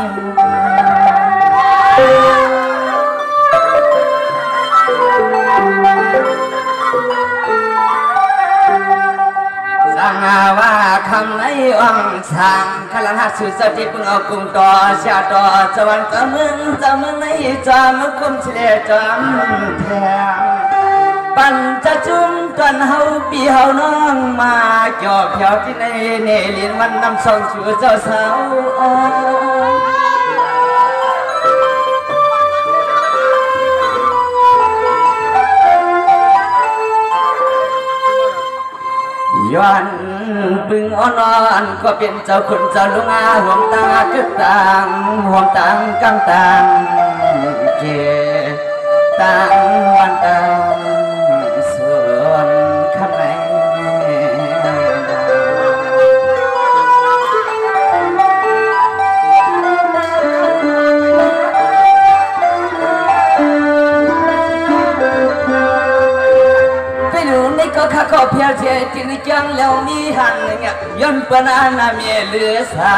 สังว่าคำในวังสังขลังหัสุสติปุงเอากุมต่อชาต่อสวรรค์จะมึงจะมึงในจอมคุมเฉลจอมแทงปันจะจุ้มกันเฮาปีเฮาน้องมาเกี่ยวเพียวที่ในเนลินวันนำส่งชูเจ้าสาว ย้อนปึงอ่อนๆก็เป็นเจ้าคนเจ้าลุงอาห่วงตาคือต่างห่วงต่างกังต่างเกต่างวันต่าง ข้าก็เพียวเจจินจังแล้วมีหันเนี่ยย้อนปนานาเมียเหลือสา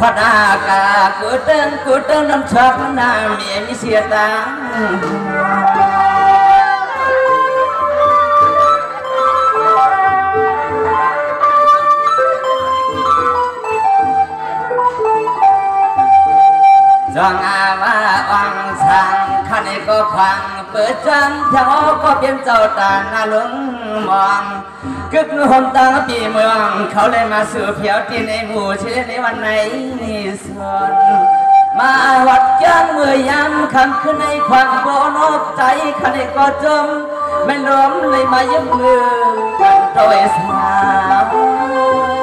พนากากูเติงกูเติงน้ำชอบนาเมียมีเสียตังจองอาว่าวังสังขันก็ควังเปิดจังเท่าก็เป็นเจ้าตาหน้าหลงมองกึกหมตาปีเมือง เขาเลยมาสู่เพียวที่ในหมู่เชื่อในวันไหนนี่ส่วนมาวัดย่างเมื่อยามคำขึ้นในความโบนอกใจขันก็จมไม่ล้มเลยมายึดมือโดยสาว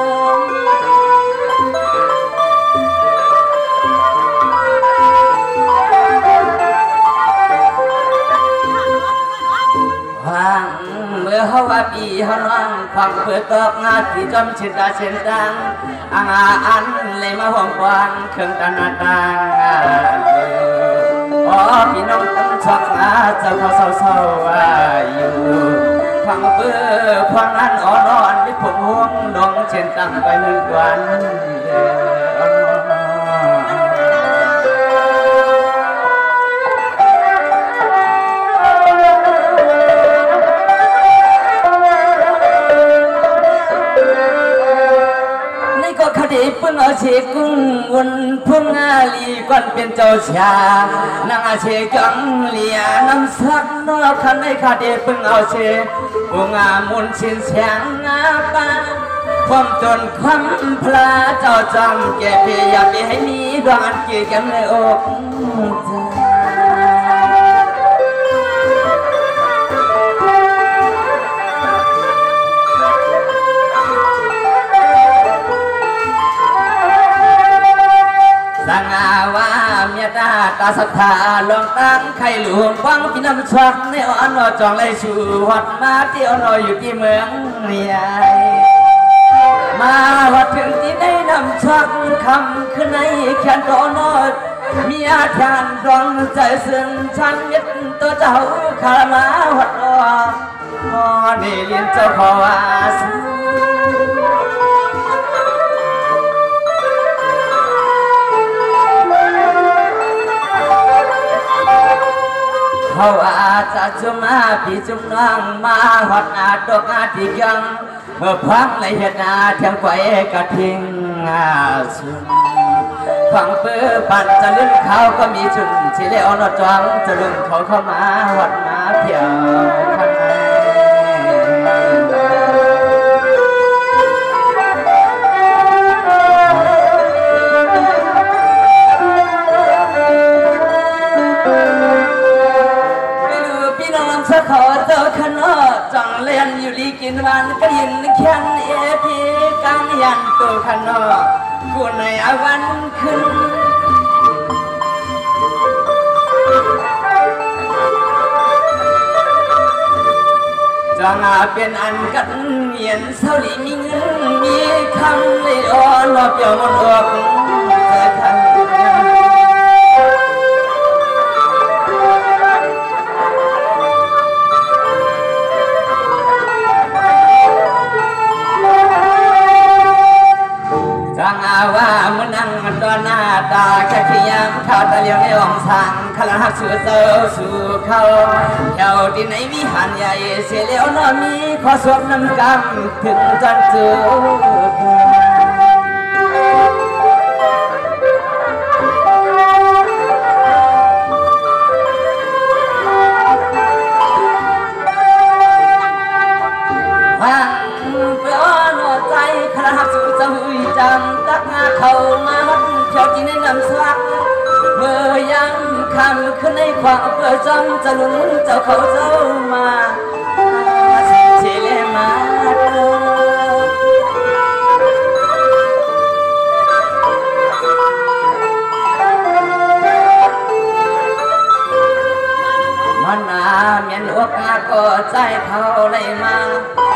เมื่อเขาว่าปีเขาน้องฟังเพื่อตอกงาที่จอมชิดาเช่นดังอ่างอาอันเลยมาห่วงค เพิ่งเอาเชกุ้งวนพุ่งอาลีก่อนเป็นเจ้าชานางอาเชกังเลียน้ำสักนอคันในคดีปึ้งเอาเชปุงอามุนชินแสงอาปาความจนความพลาเจ้าจำแก่เพียอยาไปให้มีดวงอันเกี่ยวกันในอกใจ สังอาว่าเมียตาตาสัทธาลองตั้งไข่หลวงฟังพี่น้ำชักในอ่อนอจองเลยชูวัดมาที่อ่อนออยู่ที่เมืองใหญ่มาวัดถึงที่ได้นำชักคำขึ้นในแขนตอนอดเมียทานรองใจซึ่งฉันยึดตัวเจ้าขามาวัดรอพอนี่เลียนเจ้าขออา จจะจุมาพี่จุมน้องมาหอดอาดอกอาที่ยังเมื่อพังเลยเห็นอาเทียงไฟกระทิงอาสุนฟังเปื้อปั่นจะลื่นเขาก็มีจุนที่เลี้ยวนอจังจะลื่นเขาเข้ามาหอดมาเพียว กินวันก็ยินแค้นเอพีกังยันตัวขนอกูในอวันขึ้นจองอาเป็นอันกันเมียนเศร้าหลีมีเงินมีคำเลยอ่อนรอเปียวมันออกเจอทันจังอาว่ามัน นาน้าตาแค่ขยามข้าตะเลียวในห้องสังขลังหักสู่เจ้าสู่เขาเจ้าที่ไหนมีหันใหญ่เสียแล้วนอมีขอสวมน้ำกำถึงจันเจอฟังเพื่อหนอใจคราบสู่จะหุยจำตักงาเข้ามา เที่ยวที่ในน้ำสักเมื่อยามคำขึ้นในความเพื่อจำจะลุนเจ้าเขาเจ้ามาสิเชเลมามันนาเมียนโอกาก็ใจเขาเลยมา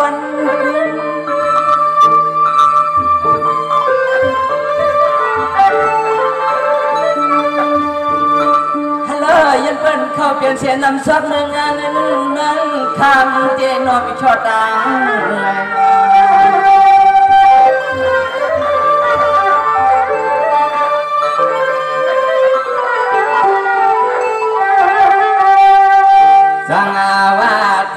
นามก้นฮัลโหลยันเปิ้นเข้าเปลี่ยนเสียงนำซักเมืองงานนั้นมืองคำเจนอมิชอตา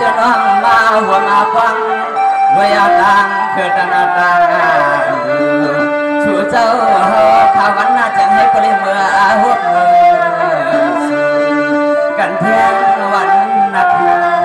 จอพี่เจอน้องมาหัวมาฟังด้วยตังคือตนาตางชูเจ้าข้าวันนาจังให้ปริเมื่ออาหุบมือกันเพียงวันนาที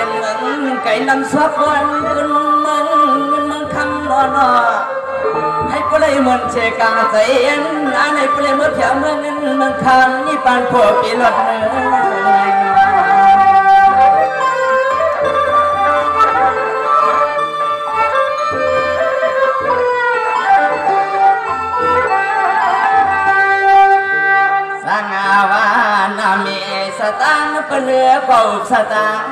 ยนเมืองไก่น้ำชักวันขึ้นเมืองเงินเมืองคำนอนอให้ปริมันเชกังใจเย็นอันให้ปริมันเพียเมืองเงินเมืองคำนี่ปานพวกปีรถเมือง สังอาวา นามีสตังเปลือกบสตัง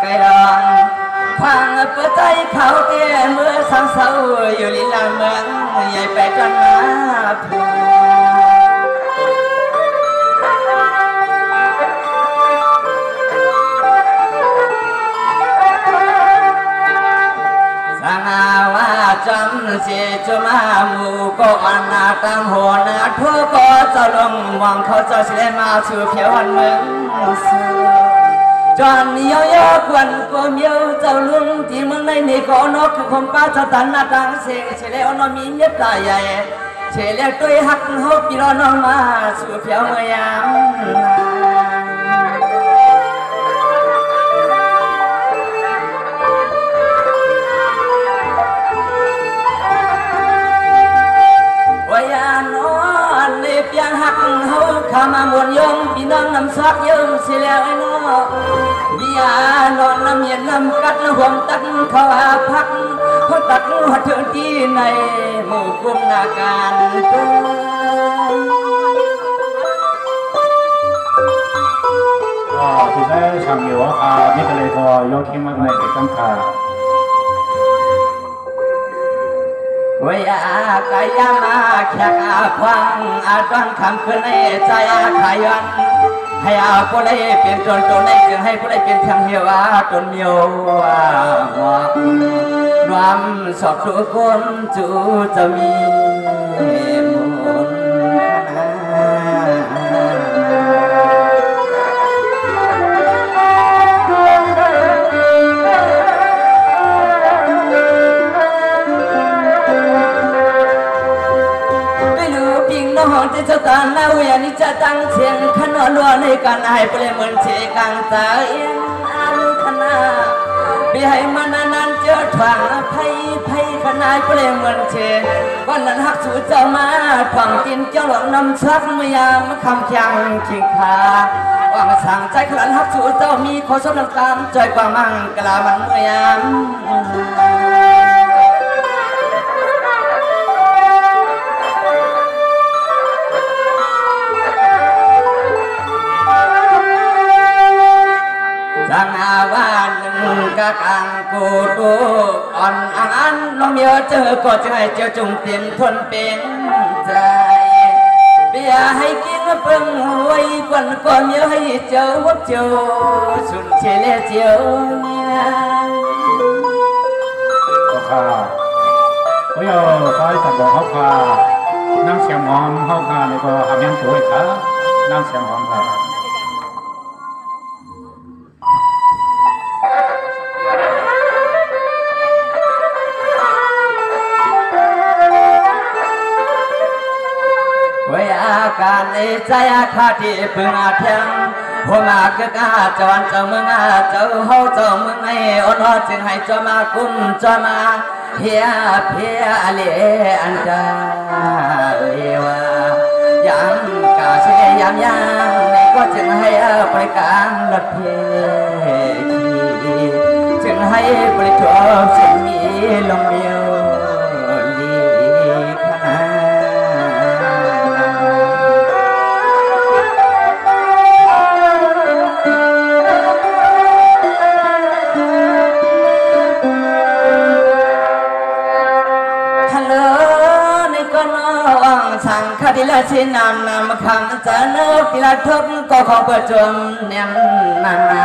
ไกรอนพังเปิดใจเขาเตี้ยเมื่อสังเสาอยู่ลีลาเมืองใหญ่ไปจนมาพูาวาจำเสียจุมาหมูก็อันนาตังหัวนาทั่วก็จะลงมองเขาจะเสลมาสู่เพียววันเมืองสู่จอนเยอยกวั พี่น้องน้ำซักเยิ่มสิแล้วไอ้น้อวิยานอนน้ำเย็นน้ำกัดห่วงตัดเขาหาพักเขาตัดหัวเธอที่ในหมู่กลุ่มนาการตัวที่ได้สั่งเดียวอาไม่ทะเลพอยกขึ้นมาในเอกสารไว้อา กายามาแขกอาควังอาดอนคำคืนในใจอาขายันให้อาผู้ใดเป็นจนจนในจึงให้ผู้ใดเป็นทางเหียวาจนเมียวหอกรวมสอบทุกคนจูจะมีานนาวยนี้จะตั้งเชียงขนอนรัวในการให้เปลเหมือนเชกังตาเอียงอันคณะไปให้มันนานเจอทวางไพ่ไพ่ขนายเปลเหมือนเชวันนั้นหักสู่เจ้ามาทวางกินเจ้าหลงนำชักเมื่อยามคำเคียงชิงคาวางสั่งใจขลันหักสู่เจ้ามีขอสมน้ำตามใจกว่ามั่งกลามันเมื่อยาม นึ่งกะกังกูดูอ่อนอันน้องเมียเจอก็จะให้เจ้าจุงเตียนทนเป็นใจเบียให้กินเพิ่งไว้กวนาการในใจอาคาที่เพิ่งอาเพียงหัวมาคือกาจวนเจ้าเมืองอาเจ้าเฮาเจ้าเมืองในอ่อนฮอจึงให้เจ้ามาคุ้มเจ้ามาเพียเพียเลอันจาเอวายามกาเชยามยามในก็จึงให้บริการรถเพขี่จึงให้บริทบจึงมีลม คาดิลาชินามนามคำจะนกพิลาทบก็ขอเปิดจมเนียมนานา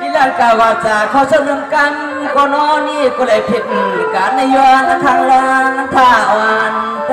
พิลากาวาจาขอชมรมกันก็นอนี่ก็เลยผิดการในยอนทางลานท่าอ่อนต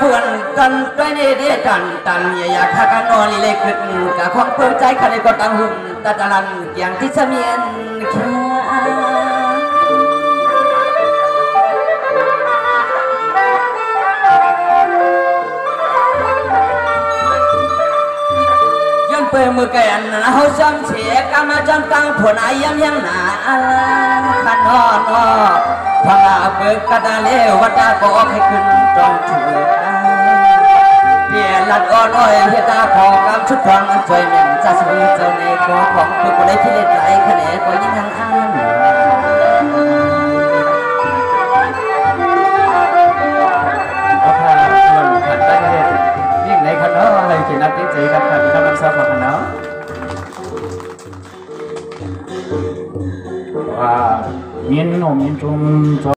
พวนกันด้วยนี่เดกันตันอย่าอยากหากันนอนลีเลยขึ้นกะความเพิ่มใจขันในกดตังหุ่นตาตะลันเกียงที่เสมียนแค่ย้อนเปิดมือแกนนะเฮาจำเสียกามาจำตังผลอายังยังหนาขันนอนอ พาเบิกกระดาเลวัดตาบอกให้ขึ้นตรงถูกนะเบียลัดอ้อนอ้อยเฮตาพองกำชุดฟังช่วยเหม็นจะซื้อเจ้าในกอของตัวคนได้ที่เล็ดไหลคะแนนกว่ายิ่งทางอ้านเอาพาหล่ผ่านใต้ประเทศยิ่งในคณะอะไรกินนักยิ่จีครับค่านต้ำมันซาผ่านคณะ 民农民中作